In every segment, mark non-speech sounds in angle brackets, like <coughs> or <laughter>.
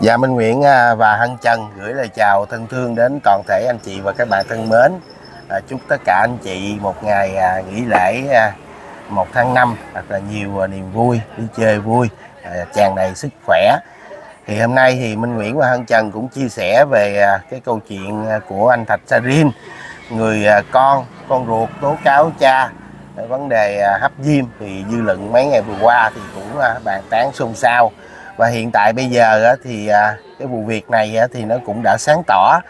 Dạ Minh Nguyễn à, và Hân Trần gửi lời chào thân thương đến toàn thể anh chị và các bạn thân mến. À, chúc tất cả anh chị một ngày à, nghỉ lễ à, 1 tháng 5 thật là nhiều à, niềm vui, đi chơi vui, à, tràn đầy sức khỏe. Thì hôm nay thì Minh Nguyễn và Hân Trần cũng chia sẻ về à, cái câu chuyện à, của anh Thạch Sarin, người à, con, con ruột tố cáo cha à, vấn đề à, hấp diêm thì dư luận mấy ngày vừa qua thì cũng à, bàn tán xôn xao và hiện tại bây giờ thì à, cái vụ việc này thì nó cũng đã sáng tỏ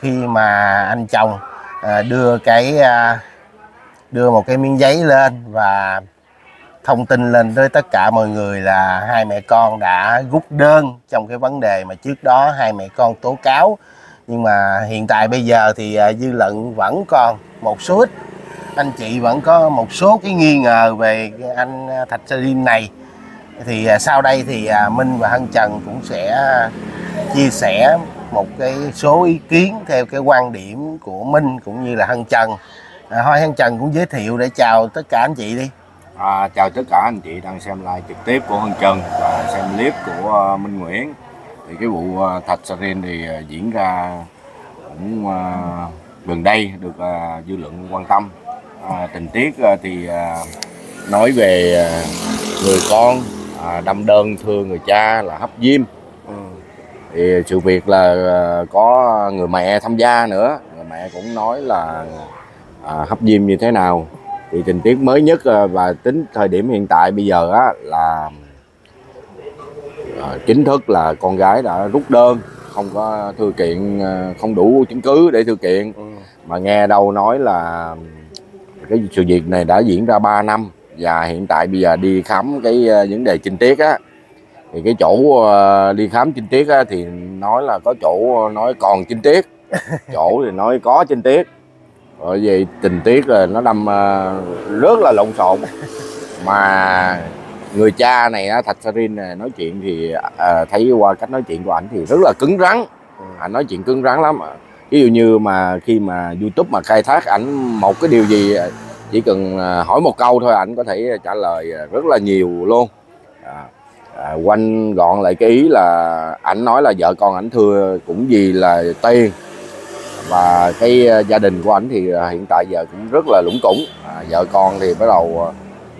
khi mà anh chồng à, đưa cái à, đưa một cái miếng giấy lên và thông tin lên tới tất cả mọi người là hai mẹ con đã rút đơn trong cái vấn đề mà trước đó hai mẹ con tố cáo. Nhưng mà hiện tại bây giờ thì dư luận vẫn còn một số ít. Anh chị vẫn có một số cái nghi ngờ về anh Thạch Sarin này thì à, sau đây thì à, Minh và Hân Trần cũng sẽ chia sẻ một cái số ý kiến theo cái quan điểm của Minh cũng như là Hân Trần à, thôi Hân Trần cũng giới thiệu để chào tất cả anh chị đi À, chào tất cả anh chị đang xem live trực tiếp của Hân Trần và xem clip của à, Minh Nguyễn. Thì cái vụ Thạch Sarin thì diễn ra cũng gần đây được dư luận quan tâm. à, tình tiết thì nói về người con uh, đâm đơn thưa người cha là hấp diêm. Thì sự việc là uh, có người mẹ tham gia nữa. Người mẹ cũng nói là uh, hấp diêm như thế nào. Thì tình tiết mới nhất ờ, và tính thời điểm hiện tại bây giờ á là ờ, chính thức là con gái đã rút đơn không có thư kiện ờ, không đủ chứng cứ để thư kiện. Mà nghe đâu nói là cái sự việc này đã diễn ra 3 năm và hiện tại bây giờ đi khám cái vấn đề trinh tiết á thì cái chỗ đi khám trinh tiết á thì nói là có chỗ nói còn trinh tiết. <laughs> Chỗ thì nói có trinh tiết. Bởi vì tình tiết là nó đâm rất là lộn xộn. Mà người cha này á thạch sarin này nói chuyện thì uh, thấy qua cách nói chuyện của ảnh thì rất là cứng rắn. Ảnh nói chuyện cứng rắn lắm. Ví dụ như mà khi mà youtube mà khai thác ảnh một cái điều gì chỉ cần uh, hỏi một câu thôi ảnh có thể trả lời rất là nhiều luôn. À, à, quanh gọn lại cái ý là ảnh nói là vợ con ảnh thưa cũng vì là tiền và cái ờ, gia đình của ảnh thì hiện tại giờ cũng rất là lủng củng. À, vợ con thì bắt đầu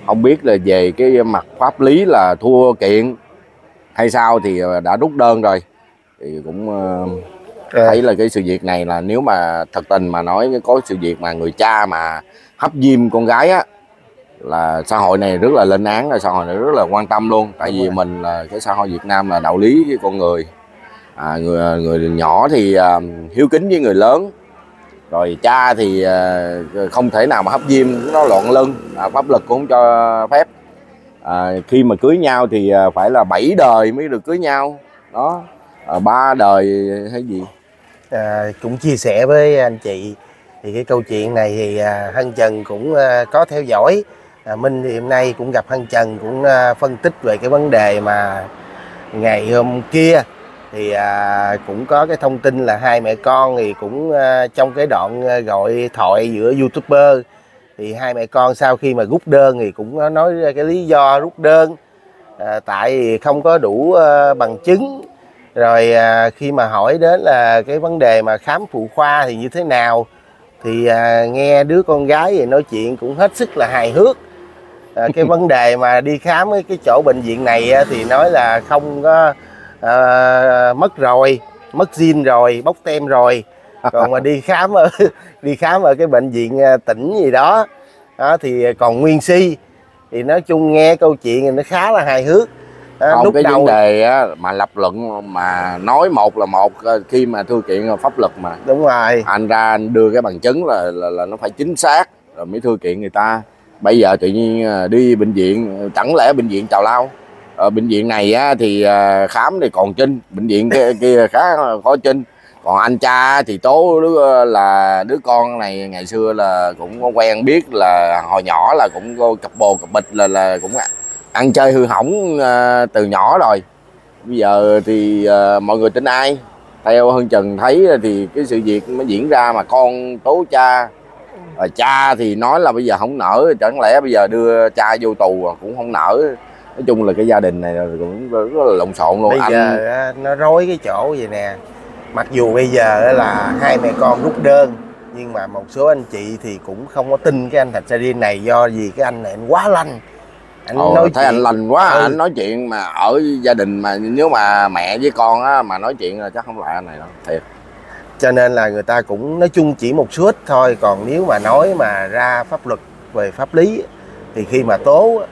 không biết là về cái mặt pháp lý là thua kiện hay sao thì đã rút đơn rồi. Thì cũng thấy là cái sự việc này là nếu mà thật tình mà nói có sự việc mà người cha mà hấp diêm con gái á là xã hội này rất là lên án xã hội này rất là quan tâm luôn. Tại vì mình là cái xã hội Việt Nam là đạo lý với con người. À, người người nhỏ thì à, hiếu kính với người lớn. Rồi cha thì à, không thể nào mà hấp diêm nó loạn lưng à, pháp luật cũng không cho phép. À, khi mà cưới nhau thì à, phải là bảy đời mới được cưới nhau. Đó. À, ba đời hay gì? À, cũng chia sẻ với anh chị thì cái câu chuyện này thì à, Hân Trần cũng à, có theo dõi. À, Minh thì hôm nay cũng gặp Hân Trần cũng à, phân tích về cái vấn đề mà ngày hôm kia. Thì à, cũng có cái thông tin là hai mẹ con thì cũng à, trong cái đoạn à, gọi thoại giữa youtuber thì hai mẹ con sau khi mà rút đơn thì cũng nói ra cái lý do rút đơn. À, tại không có đủ à, bằng chứng. Rồi à, khi mà hỏi đến là cái vấn đề mà khám phụ khoa thì như thế nào thì à, nghe đứa con gái thì nói chuyện cũng hết sức là hài hước. À, cái vấn đề mà đi khám cái chỗ bệnh viện này thì nói là không có à, mất rồi mất zin rồi bóc tem rồi. Còn mà đi khám ở <laughs> đi khám ở cái bệnh viện à, tỉnh gì đó, đó thì còn nguyên si. Thì nói chung nghe câu chuyện thì nó khá là hài hước không lúc cái đầu... vấn đề á, mà lập luận mà nói một là một khi mà thư kiện pháp luật mà. Đúng rồi. Anh ra anh đưa cái bằng chứng là là, là nó phải chính xác rồi mới thư kiện người ta. Bây giờ tự nhiên à, đi bệnh viện chẳng lẽ bệnh viện chào lao? Ở bệnh viện này á, thì à, khám thì còn trinh bệnh viện kia, kia khá khó trinh. Còn anh cha thì tố đứa là đứa con này ngày xưa là cũng có quen biết là hồi nhỏ là cũng cặp bồ cặp bịch là là cũng ăn chơi hư hỏng à, từ nhỏ rồi. Bây giờ thì à, mọi người tin ai? Theo hơn trần thấy thì cái sự việc mới diễn ra mà con tố cha và cha thì nói là bây giờ không nở chẳng lẽ bây giờ đưa cha vô tù cũng không nở nói chung là cái gia đình này cũng rất là lộn xộn luôn. Bây anh giờ nó rối cái chỗ vậy nè. Mặc dù bây giờ là hai mẹ con rút đơn nhưng mà một số anh chị thì cũng không có tin cái anh thạch sarin này do vì cái anh này anh quá lanh anh Ồ, nói thấy chuyện. anh lành quá Ừ. anh nói chuyện mà ở gia đình mà nếu mà mẹ với con á mà nói chuyện là chắc không lại anh này đâu thiệt. Cho nên là người ta cũng nói chung chỉ một số ít thôi còn nếu mà nói mà ra pháp luật về pháp lý thì khi mà tố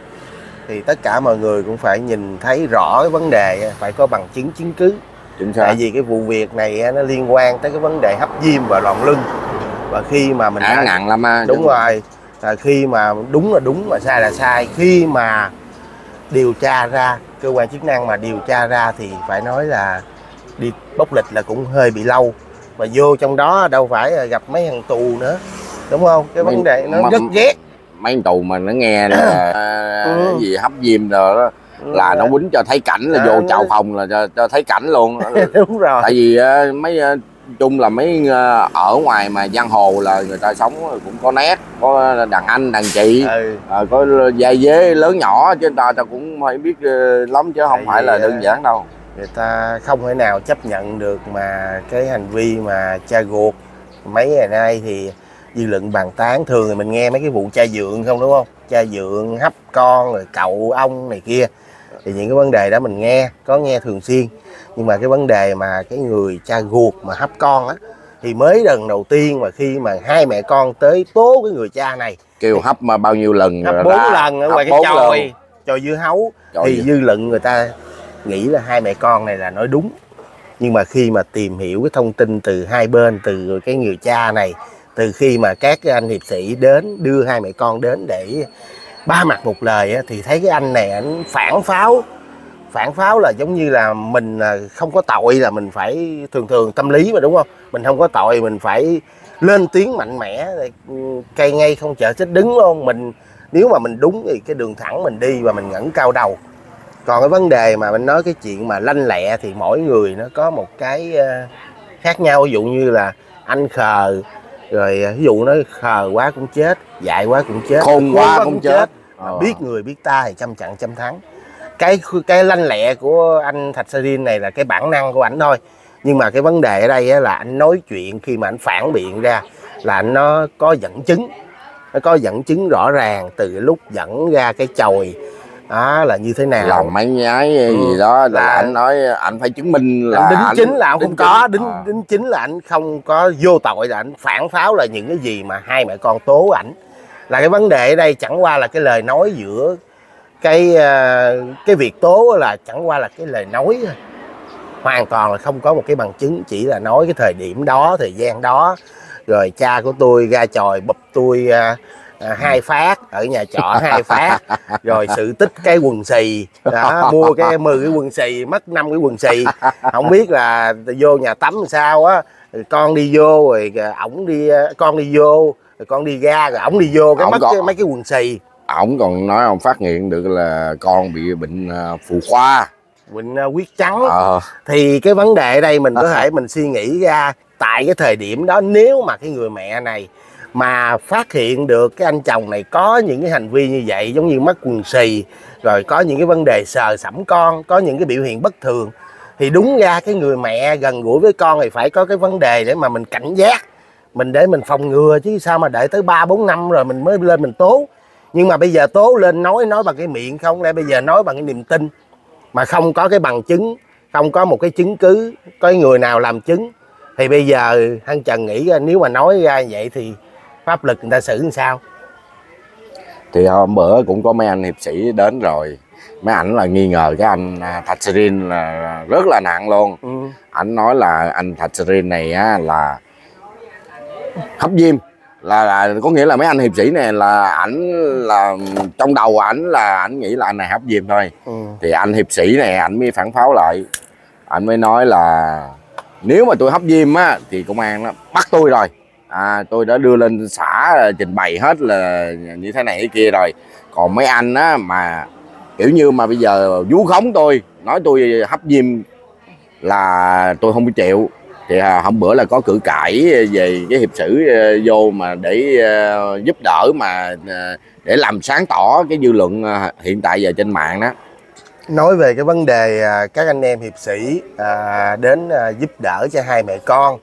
thì tất cả mọi người cũng phải nhìn thấy rõ cái vấn đề phải có bằng chứng chứng cứ. Chính xác. Tại vì cái vụ việc này nó liên quan tới cái vấn đề hấp diêm và lòn lưng và khi mà mình đã- nặng lắm á đúng rồi là khi mà đúng là đúng mà sai là sai. Khi mà điều tra ra cơ quan chức năng mà điều tra ra thì phải nói là đi bốc lịch là cũng hơi bị lâu. Và vô trong đó đâu phải gặp mấy thằng tù nữa đúng không? Cái vấn đề nó mà- rất ghét. mấy thằng tù mà nó nghe là <coughs> à, Ừ. gì hấp diêm rồi đó là nó quýnh cho thấy cảnh là À, vô chào phòng là cho, cho thấy cảnh luôn. <laughs> Đúng rồi. Tại vì á, mấy á, chung là mấy à, ở ngoài mà giang hồ là người ta sống cũng có nét có đàn anh đàn chị ừ. à, có dây dế lớn nhỏ chứ người ta ta cũng phải biết ờ, lắm chứ không Tại phải là đơn giản đâu. Người ta không thể nào chấp nhận được mà cái hành vi mà cha ruột mấy ngày nay thì dư luận bàn tán. Thường thì mình nghe mấy cái vụ cha dượng không đúng không? Cha dượng hấp con rồi cậu ông này kia thì những cái vấn đề đó mình nghe có nghe thường xuyên. Nhưng mà cái vấn đề mà cái người cha ruột mà hấp con á thì mới lần đầu tiên mà khi mà hai mẹ con tới tố cái người cha này kêu hấp mà bao nhiêu lần hấp bốn lần ở ngoài cái chòi chòi dưa hấu. Chòi thì dư luận người ta nghĩ là hai mẹ con này là nói đúng. Nhưng mà khi mà tìm hiểu cái thông tin từ hai bên từ cái người cha này từ khi mà các anh hiệp sĩ đến đưa hai mẹ con đến để ba mặt một lời á, thì thấy cái anh này anh phản pháo. Phản pháo là giống như là mình à, không có tội là mình phải thường thường tâm lý mà đúng không? Mình không có tội mình phải lên tiếng mạnh mẽ ừ, cây ngay không chở chết đứng luôn mình nếu mà mình đúng thì cái đường thẳng mình đi và mình ngẩng cao đầu. Còn cái vấn đề mà mình nói cái chuyện mà lanh lẹ thì mỗi người nó có một cái à, khác nhau. Ví dụ như là anh khờ rồi ờ, ví dụ nó khờ quá cũng chết dại quá cũng chết khôn quá cũng chết. Mà Ờ. biết người biết ta thì trăm trận trăm thắng. Cái cái lanh lẹ của anh Thạch Sarin này là cái bản năng của ảnh thôi. Nhưng mà cái vấn đề ở đây là anh nói chuyện khi mà anh phản biện ra là anh nó có dẫn chứng. Nó có dẫn chứng rõ ràng từ lúc dẫn ra cái chồi đó là như thế nào lòng máy nhái Ừ. gì đó là Là- anh nói anh phải chứng minh là anh đính anh- chính là anh không có chính. đính Ờ. đính chính là anh không có vô tội là anh phản pháo là những cái gì mà hai mẹ con tố ảnh là cái vấn đề ở đây chẳng qua là cái lời nói giữa cái ờ, cái việc tố là chẳng qua là cái lời nói thôi hoàn toàn là không có một cái bằng chứng chỉ là nói cái thời điểm đó thời gian đó rồi cha của tôi ra chòi bụp tôi à, hai phát ở nhà trọ hai phát. Rồi sự tích cái quần xì. Đó mua cái 10 cái quần xì mất năm cái quần xì. Không biết là vô nhà tắm sao á. Con đi vô rồi ổng đi con đi vô rồi con đi ra rồi ổng đi vô cái Ổng mất còn- cái, mấy cái quần xì. Ổng còn nói ông phát hiện được là con bị bệnh à, phụ khoa. Bệnh à, huyết trắng. Ờ. Thì cái vấn đề ở đây mình có thể mình suy nghĩ ra tại cái thời điểm đó nếu mà cái người mẹ này mà phát hiện được cái anh chồng này có những cái hành vi như vậy, giống như mất quần xì, rồi có những cái vấn đề sờ sẫm con, có những cái biểu hiện bất thường, thì đúng ra cái người mẹ gần gũi với con thì phải có cái vấn đề để mà mình cảnh giác, mình để mình phòng ngừa chứ sao mà đợi tới 3 4 năm rồi mình mới lên mình tố. Nhưng mà bây giờ tố lên nói nói bằng cái miệng không? Lẽ bây giờ nói bằng cái niềm tin mà không có cái bằng chứng, không có một cái chứng cứ, có người nào làm chứng. Thì bây giờ thằng trần nghĩ ra, nếu mà nói ra vậy thì pháp luật người ta xử làm sao? Thì hôm bữa cũng có mấy anh hiệp sĩ đến rồi. Mấy ảnh là nghi ngờ cái anh à, Thạch Serin là rất là nặng luôn. Ừ. ảnh nói là anh Thạch Serin này á là hấp diêm là, là có nghĩa là mấy anh hiệp sĩ này là ảnh là trong đầu ảnh là ảnh nghĩ là anh này hấp diêm thôi. Ừ. thì anh hiệp sĩ này ảnh mới phản pháo lại. Anh mới nói là nếu mà tôi hấp diêm á thì công an nó bắt tôi rồi à, tôi đã đưa lên xã trình bày hết là như thế này thế kia rồi. Còn mấy anh á mà kiểu như mà bây giờ vú khống tôi nói tôi hấp diêm là tôi không có chịu. Thì à, hôm bữa là có cử cãi về cái hiệp sử ờ, vô mà để ờ, giúp đỡ mà ờ, để làm sáng tỏ cái dư luận hiện tại giờ trên mạng đó. Nói về cái vấn đề à, các anh em hiệp sĩ à, đến giúp đỡ cho hai mẹ con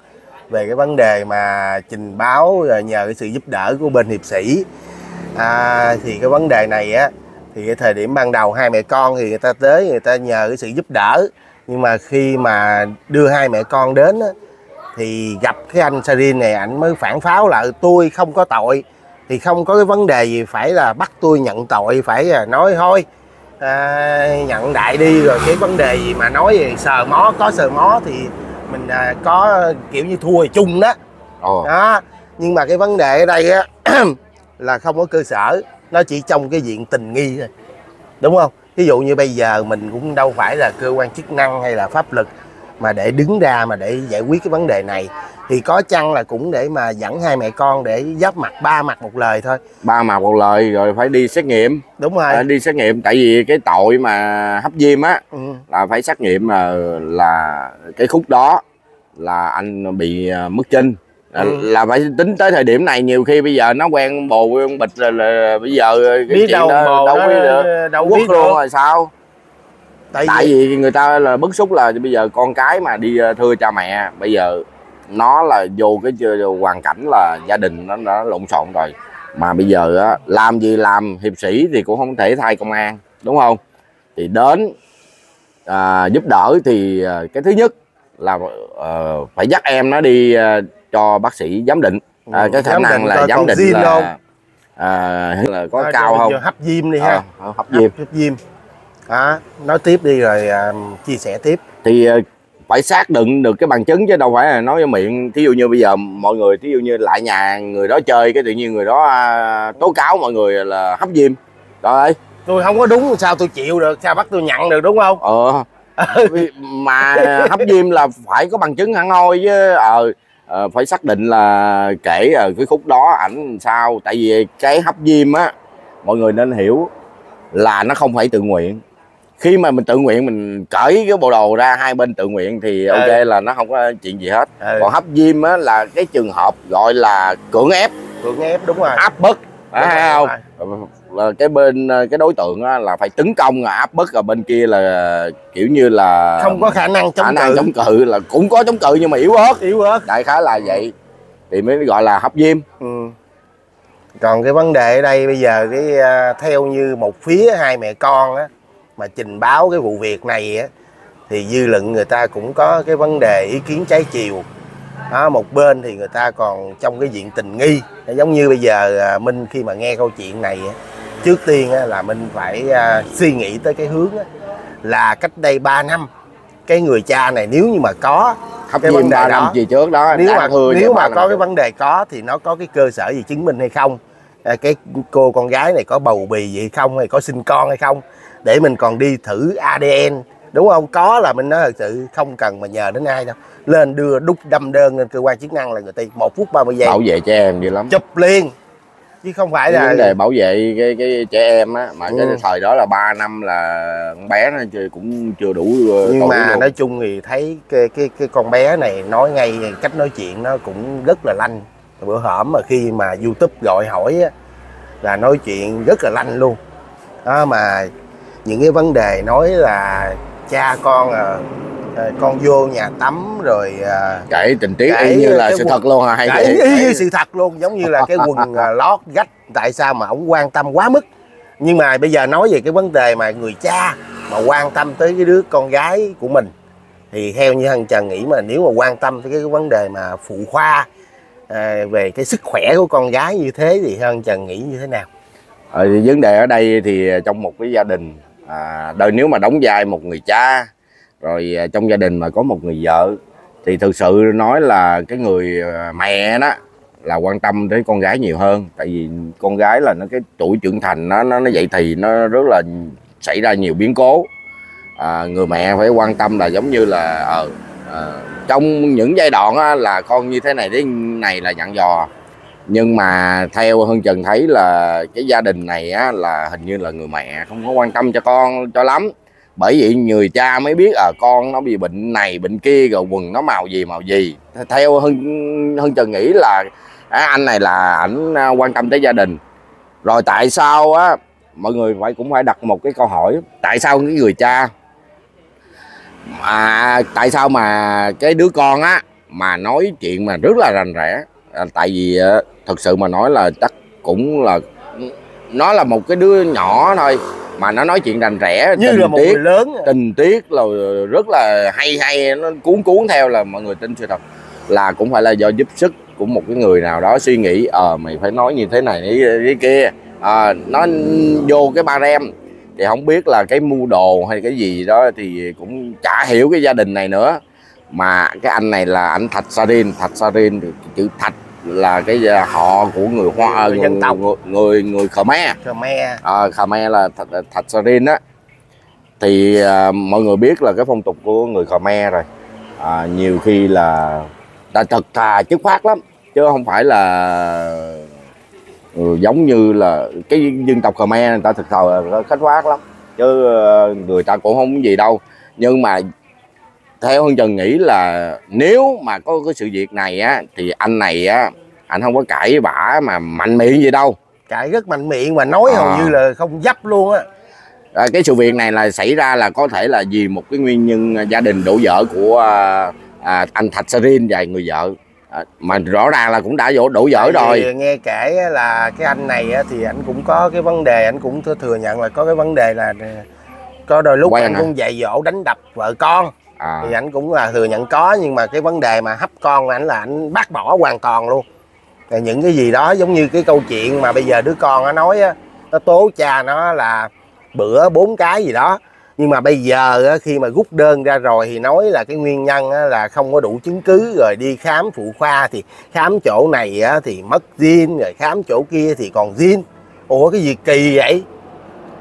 về cái vấn đề mà trình báo nhờ cái sự giúp đỡ của bên hiệp sĩ. À, thì cái vấn đề này á thì cái thời điểm ban đầu hai mẹ con thì người ta tới người ta nhờ cái sự giúp đỡ. Nhưng mà khi mà đưa hai mẹ con đến á, thì gặp cái anh Sarin này ảnh mới phản pháo là tôi không có tội. Thì không có cái vấn đề gì phải là bắt tôi nhận tội phải là nói thôi à, nhận đại đi. Rồi cái vấn đề gì mà nói về sờ mó có sờ mó thì mình à, có kiểu như thua chung đó. Ồ. đó. Nhưng mà cái vấn đề ở đây á <clears throat> là không có cơ sở. Nó chỉ trong cái diện tình nghi thôi. Đúng không? Ví dụ như bây giờ mình cũng đâu phải là cơ quan chức năng hay là pháp lực mà để đứng ra mà để giải quyết cái vấn đề này thì có chăng là cũng để mà dẫn hai mẹ con để giáp mặt ba mặt một lời thôi. Ba mặt một lời rồi phải đi xét nghiệm. Đúng rồi. À, đi xét nghiệm tại vì cái tội mà hấp diêm á ừ. là phải xét nghiệm là là cái khúc đó là anh bị à, mất trinh là, Ừ. là phải tính tới thời điểm này nhiều khi bây giờ nó quen bồ quen bịch là, là bây giờ cái biết chuyện đâu đó đâu nó- biết được. đâu biết luôn rồi sao tại, tại vì vì người ta là bức xúc là bây giờ con cái mà đi ờ, thưa cha mẹ bây giờ nó là vô cái hoàn cảnh là gia đình nó đã lộn xộn rồi. Mà bây giờ á, làm gì làm hiệp sĩ thì cũng không thể thay công an đúng không? Thì đến à, giúp đỡ thì à, cái thứ nhất là ờ, phải dắt em nó đi ờ, cho bác sĩ giám định. À, Ừ, cái khả năng là giám định zin không? là à, là có Thôi, cao không? hấp diêm đi ha. ờ, hấp diêm hấp diêm đó nói tiếp đi rồi à, chia sẻ tiếp. Thì ờ, phải xác định được cái bằng chứng chứ đâu phải là nói với miệng. Thí dụ như bây giờ mọi người thí dụ như lại nhà người đó chơi cái tự nhiên người đó à, tố cáo mọi người là hấp diêm. Rồi tôi không có đúng sao tôi chịu được sao bắt tôi nhận được đúng không? Ờ. Mà hấp diêm là phải có bằng chứng hẳn hoi chứ. Ờ ờ, phải xác định là kể ở cái khúc đó ảnh sao. Tại vì cái hấp diêm á mọi người nên hiểu là nó không phải tự nguyện khi mà mình tự nguyện mình cởi cái bộ đồ ra hai bên tự nguyện thì ok Ừ. là nó không có chuyện gì hết. Ừ, còn hấp diêm á là cái trường hợp gọi là cưỡng ép. Cưỡng ép đúng rồi. Áp bức phải không? rồi. là cái bên cái đối tượng á, là phải tấn công là áp bức ở bên kia là kiểu như là không có khả năng khả chống năng cự. chống cự là cũng có chống cự nhưng mà yếu ớt. Yếu ớt. Đại khái là vậy. Thì mới gọi là hấp diêm ừ. còn cái vấn đề ở đây bây giờ cái à, theo như một phía hai mẹ con á mà trình báo cái vụ việc này á thì dư luận người ta cũng có cái vấn đề ý kiến trái chiều. Đó, một bên thì người ta còn trong cái diện tình nghi. Giống như bây giờ à, Minh khi mà nghe câu chuyện này trước tiên là Minh phải à, suy nghĩ tới cái hướng là cách đây 3 năm cái người cha này nếu như mà có hấp cái vấn đề đó gì trước đó nếu mà thưa nếu mà có cái vấn đề có thì nó có cái cơ sở gì chứng minh hay không? À, cái cô con gái này có bầu bì gì không hay có sinh con hay không để mình còn đi thử ADN đúng không? Có là mình nói thật sự không cần mà nhờ đến ai đâu. Lên đưa đúc đâm đơn lên cơ quan chức năng là người ta một phút 30 giây. Bảo vệ trẻ em dữ lắm. Chụp liền. Chứ không phải cái vấn là đề bảo vệ cái cái trẻ em á mà cái Ừ. thời đó là 3 năm là con bé nó cũng chưa đủ ờ, nhưng mà luôn. nói chung thì thấy cái cái cái con bé này nói ngay cách nói chuyện nó cũng rất là lanh. Bữa hổm mà khi mà youtube gọi hỏi á, là nói chuyện rất là lanh luôn. Đó mà những cái vấn đề nói là cha con à, con vô nhà tắm rồi à, kể tình tiết Kể y như là sự quần- thật luôn hay vậy y như sự thật luôn giống như là cái quần lót gách tại sao mà ổng quan tâm quá mức. Nhưng mà bây giờ nói về cái vấn đề mà người cha mà quan tâm tới cái đứa con gái của mình thì theo như thằng Trần nghĩ mà nếu mà quan tâm tới cái vấn đề mà phụ khoa à, về cái sức khỏe của con gái như thế thì hơn Trần nghĩ như thế nào? Ờ, thì vấn đề ở đây thì trong một cái gia đình à, đời nếu mà đóng vai một người cha rồi à, trong gia đình mà có một người vợ thì thực sự nói là cái người à, mẹ đó là quan tâm tới con gái nhiều hơn. Tại vì con gái là nó cái tuổi trưởng thành nó nó nó dậy thì nó rất là xảy ra nhiều biến cố. À, người mẹ phải quan tâm là giống như là ờ à, trong những giai đoạn á, là con như thế này thế này là dặn dò nhưng mà theo hơn trần thấy là cái gia đình này á là hình như là người mẹ không có quan tâm cho con cho lắm. Bởi vì người cha mới biết à con nó bị bệnh này bệnh kia rồi quần nó màu gì màu gì. Theo hơn hơn trần nghĩ là à, anh này là ảnh à, quan tâm tới gia đình. Rồi tại sao á mọi người phải cũng phải đặt một cái câu hỏi tại sao cái người cha mà tại sao mà cái đứa con á mà nói chuyện mà rất là rành rẽ? À, tại vì á, thật sự mà nói là chắc cũng là nó là một cái đứa nhỏ thôi mà nó nói chuyện rành rẽ như tình là một tiết người lớn. tình tiết là rất là hay hay nó cuốn cuốn theo là mọi người tin sự thật. Là cũng phải là do giúp sức của một cái người nào đó suy nghĩ ờ mày phải nói như thế này cái kia. À, nó vô cái ba rem thì không biết là cái mưu đồ hay cái gì đó thì cũng chả hiểu cái gia đình này nữa. Mà cái anh này là anh Thạch Sarin Thạch Sarin chữ Thạch là cái họ của người Hoa Người dân tộc. người người, người Khmer. Khmer. À, Khmer là Thạch, Thạch Sarin á. Thì à, mọi người biết là cái phong tục của người Khmer rồi. À, nhiều khi là ta thật thà chất phát lắm chứ không phải là ừ, giống như là cái dân tộc Khmer người ta thực thà khách phát lắm. Chứ ờ, người ta cũng không gì đâu. Nhưng mà theo hơn trần nghĩ là nếu mà có cái sự việc này á thì anh này á anh không có cãi bả mà mạnh miệng gì đâu. Cãi rất mạnh miệng mà nói À. hầu như là không dấp luôn á. À, cái sự việc này là xảy ra là có thể là vì một cái nguyên nhân à, gia đình đổ vỡ của à, à, anh Thạch Sarin và người vợ. À, mà rõ ràng là cũng đã đổ, đổ vỡ Tại rồi. nghe kể là cái anh này á thì anh cũng có cái vấn đề anh cũng thừa- nhận là có cái vấn đề là có đôi lúc Quen anh cũng dạy dỗ đánh đập vợ con à, thì anh cũng là thừa nhận có nhưng mà cái vấn đề mà hấp con anh là anh bác bỏ hoàn toàn luôn. Rồi những cái gì đó giống như cái câu chuyện mà bây giờ đứa con nó nói á nó tố cha nó là bữa bốn cái gì đó. Nhưng mà bây giờ á, khi mà rút đơn ra rồi thì nói là cái nguyên nhân á, là không có đủ chứng cứ rồi đi khám phụ khoa thì khám chỗ này á, thì mất zin rồi khám chỗ kia thì còn zin. Ủa cái gì kỳ vậy?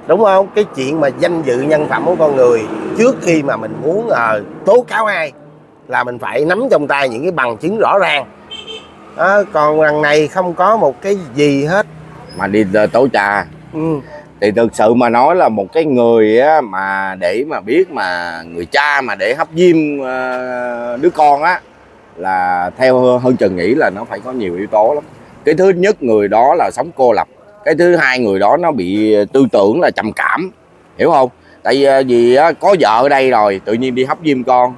Đúng không? Cái chuyện mà danh dự nhân phẩm của con người trước khi mà mình muốn ờ, tố cáo ai là mình phải nắm trong tay những cái bằng chứng rõ ràng. Đó, còn lần này không có một cái gì hết. Mà đi tố cha ừ. thì thực sự mà nói là một cái người á, mà để mà biết mà người cha mà để hấp diêm ờ, đứa con á là theo hơn trần nghĩ là nó phải có nhiều yếu tố lắm. Cái thứ nhất người đó là sống cô lập cái thứ hai người đó nó bị tư tưởng là trầm cảm hiểu không? Tại vì, ờ, vì có vợ ở đây rồi tự nhiên đi hấp diêm con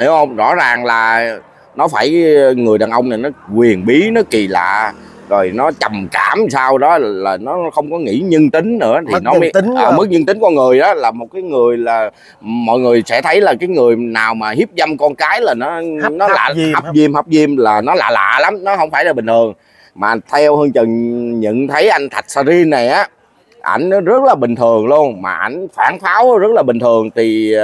hiểu không? Rõ ràng là nó phải người đàn ông này nó quyền bí nó kỳ lạ rồi nó trầm cảm sao đó là nó không có nghĩ nhân tính nữa thì Mất nó mới tính à, mất nhân tính con người đó là một cái người là mọi người sẽ thấy là cái người nào mà hiếp dâm con cái là nó Hấp- nó hấp lạ diêm, hấp hấp- diêm hấp diêm là nó lạ lạ lắm nó không phải là bình thường mà theo hơn chừng nhận thấy anh thạch sarin này á ảnh nó rất là bình thường luôn. Mà ảnh phản pháo rất là bình thường. Thì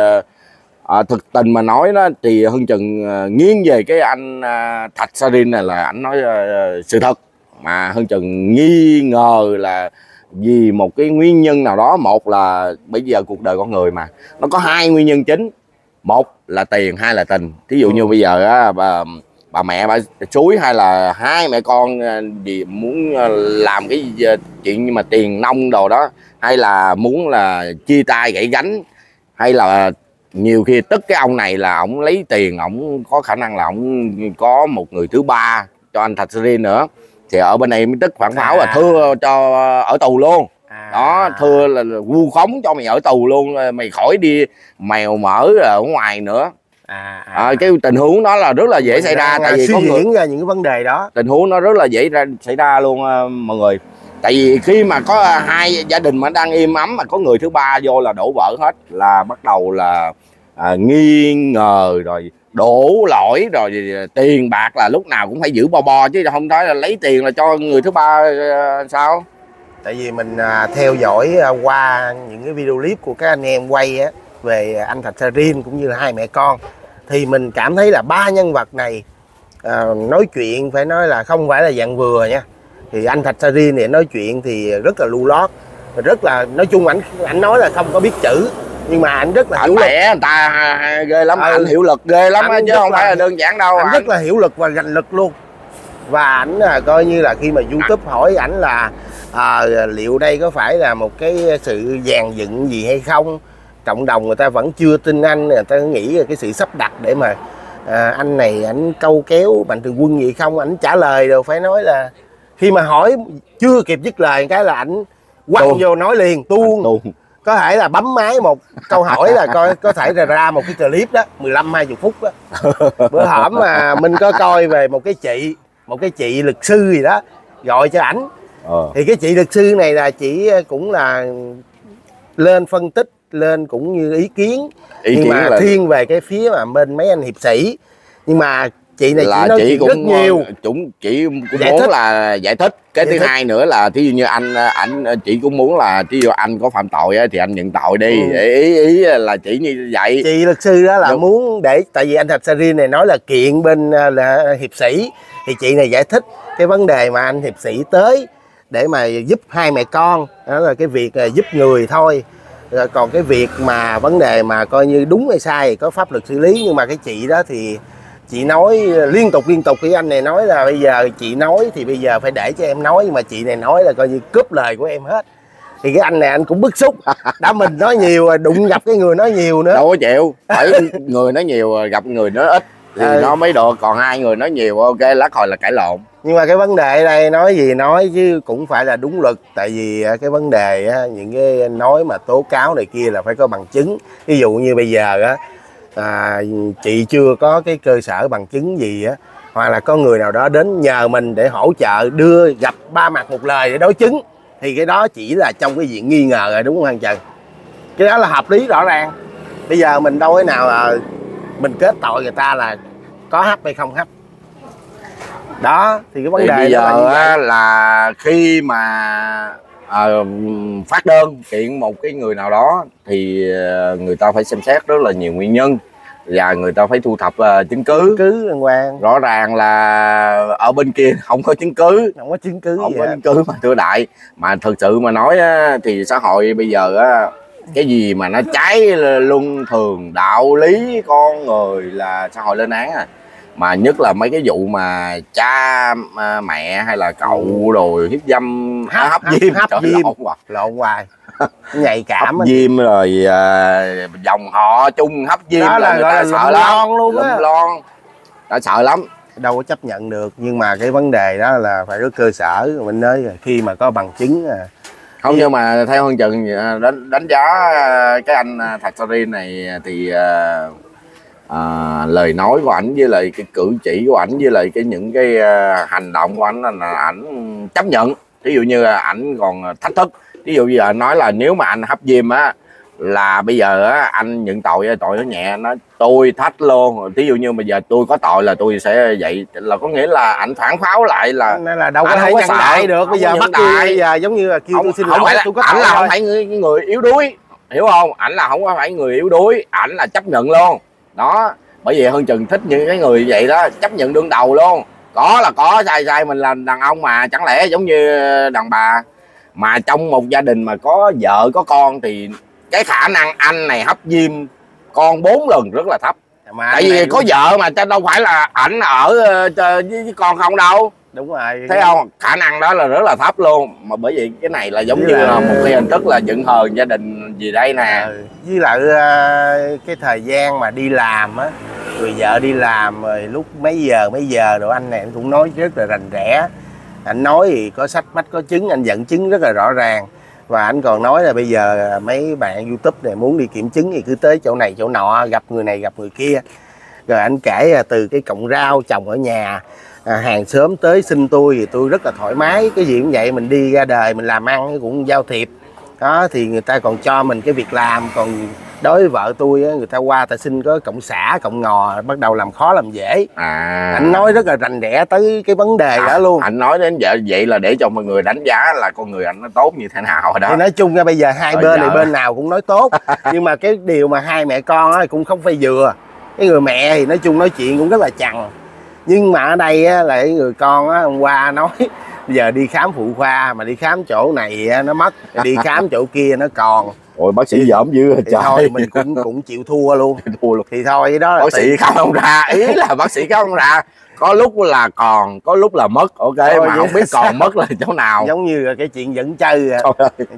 à, thực tình mà nói đó thì hơn chừng ờ, nghiêng về cái anh à, Thạch Sarin này là ảnh nói à, sự thật. Mà hơn chừng nghi ngờ là vì một cái nguyên nhân nào đó. Một là bây giờ cuộc đời con người mà nó có hai nguyên nhân chính. Một là tiền hai là tình. Thí dụ như bây giờ á bà, bà mẹ bà suối hay là hai mẹ con ờ, vì muốn ờ, làm cái gì, ờ, chuyện như mà tiền nông đồ đó hay là muốn là chia tay gãy gánh hay là nhiều khi tức cái ông này là ổng lấy tiền ổng có khả năng là ổng có một người thứ ba cho anh Thạch Srin nữa thì ở bên này mới tức phản pháo là À. thưa cho ở tù luôn. À, đó thưa là, là vu khống cho mày ở tù luôn mày khỏi đi mèo mở ở ngoài nữa à, à, cái tình huống đó là rất là dễ xảy ra tại à, vì suy có người diễn ra những cái vấn đề đó. Tình huống nó rất là dễ ra xảy ra luôn à, mọi người. Tại vì khi mà có hai gia đình mà đang im ấm mà có người thứ ba vô là đổ vỡ hết là bắt đầu là à, nghi ngờ rồi đổ lỗi rồi tiền bạc là lúc nào cũng phải giữ bo bo chứ không nói là lấy tiền là cho người thứ ba à, sao? Tại vì mình à, theo dõi à, qua những cái video clip của các anh em quay á về anh Thạch Sarin cũng như là hai mẹ con thì mình cảm thấy là ba nhân vật này à, nói chuyện phải nói là không phải là dạng vừa nha thì anh Thạch Sarin thì nói chuyện thì rất là lưu lót rất là nói chung ảnh ảnh nói là không có biết chữ nhưng mà ảnh rất là anh hiểu lực bẻ người ta à, ghê lắm Ừ. anh hiểu lực ghê lắm Anh chứ không là- phải là đơn giản đâu ảnh anh. rất là hiểu lực và gành lực luôn và ảnh là coi như là khi mà youtube hỏi ảnh là à, liệu đây có phải là một cái sự dàn dựng gì hay không cộng đồng người ta vẫn chưa tin anh người ta nghĩ cái sự sắp đặt để mà à, anh này ảnh câu kéo mạnh thường quân gì không ảnh trả lời rồi phải nói là khi mà hỏi chưa kịp dứt lời cái là ảnh quăng Tuôn. vô nói liền tuôn tuôn có thể là bấm máy một câu hỏi là coi có thể là ra một cái clip đó 15 20 phút đó bữa hổm mà mình có coi về một cái chị một cái chị luật sư gì đó gọi cho ảnh ờ. thì cái chị luật sư này là chỉ cũng là lên phân tích lên cũng như ý kiến. Ý nhưng kiến mà là thiên về cái phía mà bên mấy anh hiệp sĩ. Nhưng mà chị này là chỉ nói chị chuyện cũng rất nhiều. chúng chị cũng Giải muốn thích. là giải thích. Cái Giải thứ thích. hai nữa là thí dụ như anh ảnh chị cũng muốn là thí dụ anh có phạm tội á, thì anh nhận tội đi. Ừ. ý ý là chỉ như vậy. Chị luật sư đó là Đúng. muốn để tại vì anh Thạch Sarin này nói là kiện bên là hiệp sĩ. Thì chị này giải thích cái vấn đề mà anh hiệp sĩ tới để mà giúp hai mẹ con. Đó là cái việc giúp người thôi rồi còn cái việc mà vấn đề mà coi như đúng hay sai thì có pháp luật xử lý nhưng mà cái chị đó thì chị nói liên tục liên tục. Cái anh này nói là bây giờ chị nói thì bây giờ phải để cho em nói nhưng mà chị này nói là coi như cướp lời của em hết. Thì cái anh này anh cũng bức xúc. <laughs> Đã mình nói nhiều rồi đụng gặp cái người nói nhiều nữa. Đâu có chịu. Phải người nói nhiều gặp người nói ít. Thì Ừ. nó mới được còn hai người nói nhiều ok lát hồi là cãi lộn nhưng mà cái vấn đề đây nói gì nói chứ cũng phải là đúng luật. Tại vì à, cái vấn đề á, những cái nói mà tố cáo này kia là phải có bằng chứng. Ví dụ như bây giờ á à, chị chưa có cái cơ sở bằng chứng gì á hoặc là có người nào đó đến nhờ mình để hỗ trợ đưa gặp ba mặt một lời để đối chứng thì cái đó chỉ là trong cái diện nghi ngờ rồi đúng không anh Trần? Cái đó là hợp lý rõ ràng. Bây giờ mình đâu thế nào là mình kết tội người ta là có hấp hay không hấp đó thì cái vấn thì đề bây là giờ á, là khi mà ờ, phát đơn kiện một cái người nào đó thì ờ, người ta phải xem xét rất là nhiều nguyên nhân và người ta phải thu thập ờ, chứng cứ. Cứ đàng hoàng rõ ràng là ở bên kia <laughs> không có chứng cứ. Không có chứng cứ không có chứng cứ mà thưa đại. Mà thực sự mà nói á, thì xã hội bây giờ á, cái gì mà nó trái luân thường đạo lý con người là xã hội lên án à mà nhất là mấy cái vụ mà cha à, mẹ hay là cậu rồi hiếp dâm Hấp- à, hấp hấp- diêm. hấp trời diêm. lộn lộn hoài. Nhạy cảm hấp diêm rồi à, dòng họ chung hấp diêm Đó là là người ta sợ lắm lon luôn á. lụm lon. Đã sợ lắm. Đâu có chấp nhận được nhưng mà cái vấn đề đó là phải có cơ sở. Mình nói khi mà có bằng chứng à, không nhưng mà theo hơn chừng à, đánh đánh giá cái anh Thạch này thì à, à, lời nói của ảnh với lại cái cử chỉ của ảnh với lại cái những cái à, hành động của ảnh là- ảnh chấp nhận. Ví dụ như là ảnh còn thách thức. Ví dụ giờ nói là nếu mà anh hấp diêm á là bây giờ á anh nhận tội tội nó nhẹ nó tôi thách luôn. Ví dụ như bây giờ tôi có tội là tôi sẽ vậy. Là có nghĩa là ảnh phản pháo lại là nên là đâu có thể nhận đại được. Bây giờ bắt tôi đại. giờ giống như là kêu tôi xin lỗi tôi có ảnh là không phải người, người yếu đuối. Hiểu không? Ảnh là không có phải người yếu đuối. Ảnh là chấp nhận luôn đó bởi vì hơn chừng thích những cái người vậy đó chấp nhận đương đầu luôn. Có là có sai sai mình là đàn ông mà chẳng lẽ giống như đàn bà? Mà trong một gia đình mà có vợ có con thì cái khả năng anh này hấp diêm con bốn lần rất là thấp. Mà tại vì có vợ mà cho đâu phải là ảnh ở ờ, với con không đâu đúng rồi. Thấy không? Khả năng đó là rất là thấp luôn. Mà bởi vì cái này là giống Với như là một cái hình thức là giận hờn gia đình gì đây nè. Ừ, với lại ờ, cái thời gian mà đi làm á người vợ đi làm rồi lúc mấy giờ mấy giờ rồi anh này anh cũng nói rất là rành rẽ. Anh nói thì có sách mách có chứng anh dẫn chứng rất là rõ ràng. Và anh còn nói là bây giờ mấy bạn youtube này muốn đi kiểm chứng thì cứ tới chỗ này chỗ nọ gặp người này gặp người kia. Rồi anh kể là từ cái cọng rau trồng ở nhà à, hàng xóm tới xin tôi thì tôi rất là thoải mái. Cái gì cũng vậy mình đi ra đời mình làm ăn cũng giao thiệp. Đó thì người ta còn cho mình cái việc làm. Còn đối với vợ tôi người ta qua ta xin có cộng xã cộng ngò bắt đầu làm khó làm dễ. À. Anh nói rất là rành rẽ tới cái vấn đề đó luôn. anh nói đến vậy vậy là để cho mọi người đánh giá là con người anh nó tốt như thế nào rồi đó. Thì nói chung ra bây giờ hai Rồi bên này vợ. bên nào cũng nói tốt. <laughs> Nhưng mà cái điều mà hai mẹ con á cũng không phải vừa cái người mẹ thì nói chung nói chuyện cũng rất là chằn nhưng mà ở đây á, là cái người con á hôm qua nói <laughs> giờ đi khám phụ khoa mà đi khám chỗ này á, nó mất đi khám chỗ kia nó còn. Ôi bác sĩ dởm dữ thì thôi mình cũng cũng chịu thua luôn. <laughs> Thua luôn. Thì thôi cái đó là bác sĩ khám không ra ý là bác sĩ khám không ra có lúc là còn có lúc là mất ok Thôi mà không biết còn <laughs> mất là chỗ nào. Giống như là cái chuyện dẫn chơi à.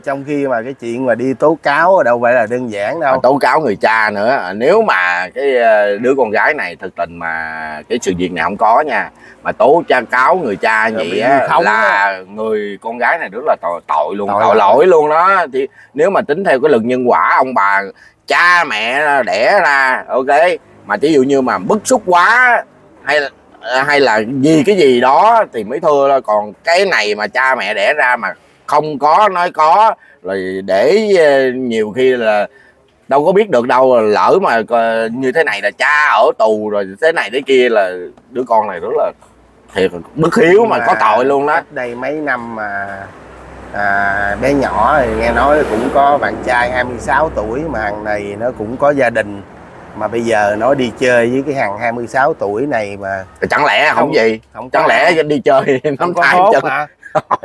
Trong khi mà cái chuyện mà đi tố cáo đâu phải là đơn giản Mà đâu tố cáo người cha nữa. Nếu mà cái ờ, đứa con gái này thực tình mà cái sự việc này không có nha mà tố cha cáo người cha Rồi vậy á, là người con gái này rất là tội tội luôn Tội tội, lỗi. luôn đó. Thì nếu mà tính theo cái lực nhân quả ông bà cha mẹ đẻ ra ok mà ví dụ như mà bức xúc quá hay là hay là vì cái gì đó thì mới thưa thôi. Còn cái này mà cha mẹ đẻ ra mà không có nói có rồi để ờ, nhiều khi là đâu có biết được đâu lỡ mà ờ, như thế này là cha ở tù rồi thế này thế kia là đứa con này rất là thiệt bất hiếu mà có tội luôn đó. đây mấy năm mà à, bé nhỏ thì nghe nói cũng có bạn trai 26 tuổi mà hàng này nó cũng có gia đình mà bây giờ nó đi chơi với cái hàng 26 tuổi này mà chẳng lẽ không, Không, gì? không chẳng lẽ đi chơi <laughs> không nắm có tay hốt chân hả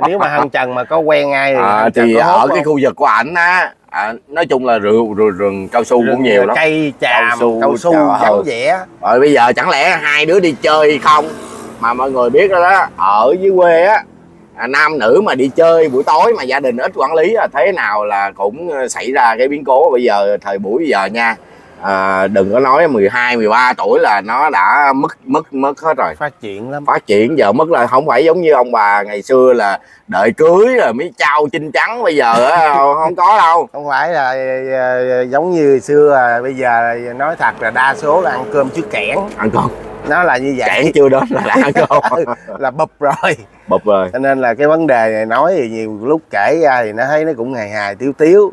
nếu mà hân trần mà có quen ai thì, à, thì ở cái không? khu vực của ảnh á à, nói chung là rừng, rừng, rừng cao su Rừng cũng nhiều lắm. cây tràm Cao su, cao su vẻ rồi bây giờ chẳng lẽ hai đứa đi chơi không? Mà mọi người biết rồi đó ở dưới quê á à, nam nữ mà đi chơi buổi tối mà gia đình ít quản lý à, thế nào là cũng ờ, xảy ra cái biến cố. Bây giờ thời buổi giờ nha à, đừng có nói 12 13 tuổi là nó đã mất mất mất hết rồi. Phát triển lắm. Phát triển giờ mất là không phải giống như ông bà ngày xưa là đợi cưới rồi mới trao chinh trắng bây giờ á, <laughs> không có đâu. Không phải là ờ, giống như xưa à, bây giờ nói thật là đa số là ăn cơm trước kẽn ăn cơm. Nó là như vậy. Kẽn chưa đến là đã ăn cơm. <laughs> Là bập rồi. Bụp rồi. Cho nên là cái vấn đề này nói thì nhiều lúc kể ra thì nó thấy nó cũng hài hài tiếu tiếu.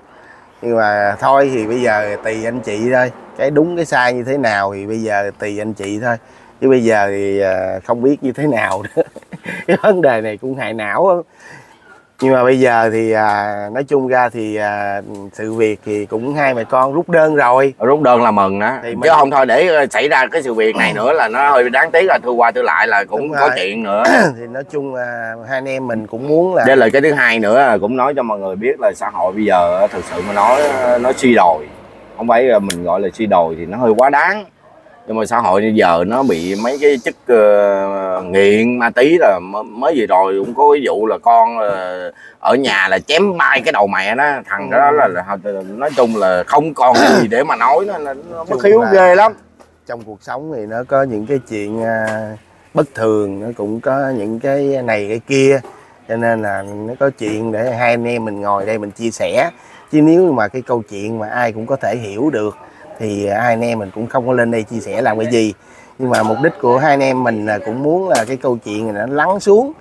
Nhưng mà thôi thì bây giờ tùy anh chị thôi cái đúng cái sai như thế nào thì bây giờ tùy anh chị thôi. Chứ bây giờ thì à, không biết như thế nào nữa. <laughs> Cái vấn đề này cũng hại não lắm. Nhưng mà bây giờ thì à, nói chung ra thì à, sự việc thì cũng hai mẹ con rút đơn rồi. Rút đơn là mừng đó Thì chứ không thôi để ờ, xảy ra cái sự việc này nữa là nó hơi đáng tiếc là thưa qua thưa lại là cũng Đúng có rồi. chuyện nữa. <clears throat> Thì nói chung hai anh em mình cũng muốn là đây là cái thứ hai nữa cũng nói cho mọi người biết là xã hội bây giờ thực sự mà nói nó suy đồi không phải mình gọi là suy đồi thì nó hơi quá đáng. Nhưng mà xã hội bây giờ nó bị mấy cái chất ờ, nghiện ma túy là mới vừa rồi cũng có cái vụ là con ờ, ở nhà là chém bay cái đầu mẹ đó. Thằng đó là, là nói chung là không còn cái gì để mà nói nó, nó, nó bất Chung hiếu là- ghê lắm. trong cuộc sống thì nó có những cái chuyện à, bất thường nó cũng có những cái này cái kia. Cho nên là nó có chuyện để hai anh em mình ngồi đây mình chia sẻ chứ nếu mà cái câu chuyện mà ai cũng có thể hiểu được, thì hai anh em mình cũng không có lên đây chia sẻ làm cái gì. Nhưng mà mục đích của hai anh em mình là cũng muốn là cái câu chuyện này nó lắng xuống,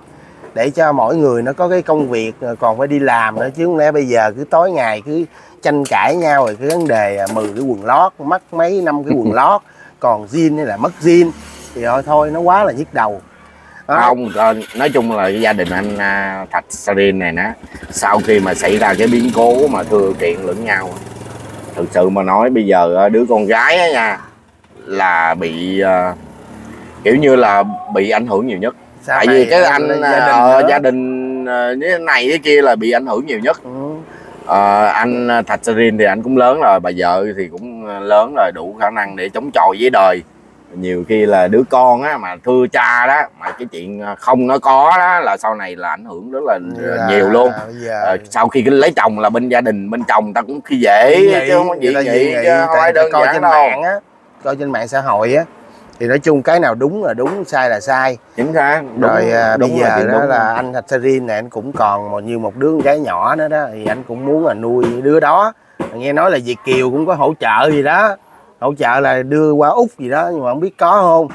để cho mỗi người nó có cái công việc ờ, còn phải đi làm nữa. Chứ không lẽ bây giờ cứ tối ngày cứ tranh cãi nhau rồi cái vấn đề à, mừ cái quần lót, mất mấy năm cái quần lót, còn zin hay là mất zin thì thôi thôi, nó quá là nhức đầu. Đó. không ờ, nói chung là cái gia đình anh à, Thạch Sarin này nè sau khi mà xảy ra cái biến cố mà thừa kiện lẫn nhau thực sự mà nói bây giờ ờ, đứa con gái á nha là bị ờ, kiểu như là bị ảnh hưởng nhiều nhất Sau tại vì cái anh gia đình gia đình này thế kia là bị ảnh hưởng nhiều nhất Ừ. Ờ, anh Thạch Sarin thì anh cũng lớn rồi bà vợ thì cũng lớn rồi đủ khả năng để chống chọi với đời nhiều khi là đứa con á mà thưa cha đó mà cái chuyện không nó có đó là sau này là ảnh hưởng rất là Là nhiều luôn. bây giờ Ờ, sau khi lấy chồng là bên gia đình bên chồng ta cũng khi dễ Vậy, chứ không có gì không tại- phải đơn coi trên đâu. mạng á coi trên mạng xã hội á thì nói chung cái nào đúng là đúng sai là sai. Chính xác đúng, rồi à, đúng bây là giờ chuyện đó đúng. là anh Thạch Sarin này anh cũng còn một như một đứa con gái nhỏ nữa đó thì anh cũng muốn là nuôi đứa đó. Nghe nói là Việt Kiều cũng có hỗ trợ gì đó hỗ trợ là đưa qua úc gì đó nhưng mà không biết có không?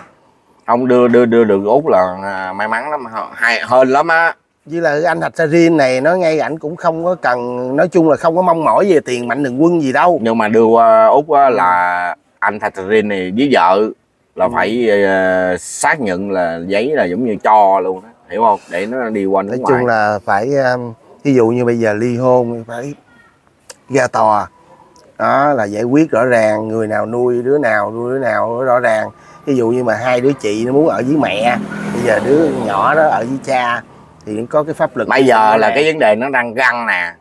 Ông đưa đưa đưa được út là à, may mắn lắm. Hay hơn lắm á. Với là anh Thạch Sarin này nó ngay ảnh cũng không có cần nói chung là không có mong mỏi về tiền mạnh thường quân gì đâu. Nhưng mà đưa qua út á, là anh Thạch Sarin này với vợ là Ừ. phải ờ, xác nhận là giấy là giống như cho luôn đó hiểu không? Để nó đi qua nước nói ngoài. chung là phải um, ví dụ như bây giờ ly hôn phải ra tòa đó là giải quyết rõ ràng người nào nuôi đứa nào nuôi đứa nào rõ ràng. Ví dụ như mà hai đứa chị nó muốn ở với mẹ bây giờ đứa nhỏ đó ở với cha thì có cái pháp luật bây giờ là cái vấn đề nó đang găng nè.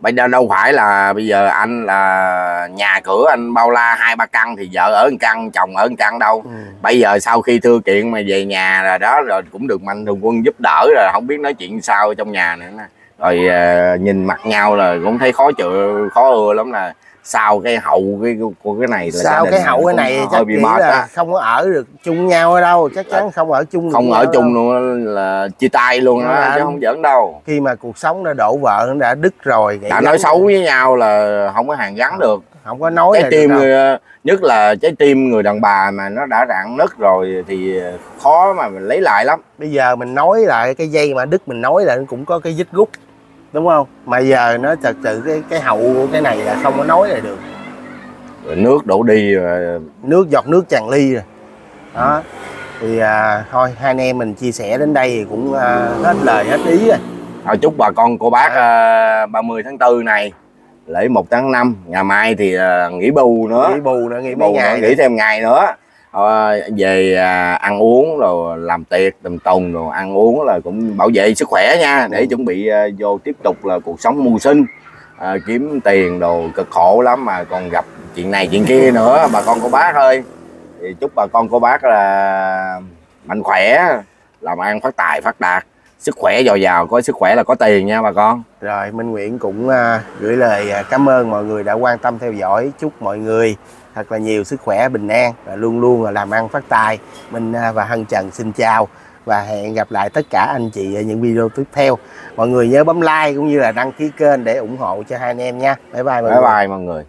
Bây giờ đâu phải là bây giờ anh là nhà cửa anh bao la hai ba căn thì vợ ở một căn chồng ở một căn đâu. Ừ. bây giờ sau khi thư kiện mà về nhà rồi đó rồi cũng được mạnh thường quân giúp đỡ rồi không biết nói chuyện sao trong nhà nữa rồi à, nhìn mặt nhau là cũng thấy khó chịu khó ưa lắm là sau cái hậu cái của cái này là sau cái hậu cái này chắc bị mệt là á. không có ở được chung nhau ở đâu chắc chắn không ở chung không ở chung luôn á là chia tay luôn đó mà chứ không giỡn đâu. khi mà cuộc sống đã đổ vỡ nó đã đứt rồi đã nói xấu với nhau là không có hàng gắn được. không có nói trái tim người- nhất là trái tim người đàn bà mà nó đã rạn nứt rồi thì khó mà mình lấy lại lắm. Bây giờ mình nói lại cái dây mà đứt mình nói là cũng có cái vết rút đúng không? Mà giờ nó thật sự cái cái hậu của cái này là không có nói lại được. Nước đổ đi rồi. Nước giọt nước tràn ly rồi. Đó. Thì à, thôi hai anh em mình chia sẻ đến đây thì cũng à, hết lời hết ý rồi. Thôi chúc bà con cô bác à, 30 tháng 4 này lễ 1 tháng 5 ngày mai thì à, nghỉ bù nữa. Nghỉ bù nữa nghỉ bù nữa, ngày nghỉ thêm ngày nữa Ờ, về à, ăn uống rồi làm tiệc tùm tùng rồi ăn uống là cũng bảo vệ sức khỏe nha để chuẩn bị à, vô tiếp tục là cuộc sống mưu sinh. À, kiếm tiền đồ cực khổ lắm mà còn gặp chuyện này chuyện kia nữa bà con cô bác ơi. Thì chúc bà con cô bác là mạnh khỏe làm ăn phát tài phát đạt. Sức khỏe dồi dào có sức khỏe là có tiền nha bà con. Rồi Minh Nguyễn cũng à, gửi lời cảm ơn mọi người đã quan tâm theo dõi. Chúc mọi người thật là nhiều sức khỏe bình an và luôn luôn là làm ăn phát tài. Minh à, và Hân Trần xin chào và hẹn gặp lại tất cả anh chị ở những video tiếp theo. Mọi người nhớ bấm like cũng như là đăng ký kênh để ủng hộ cho hai anh em nha. Bye bye mọi bye người. bye mọi người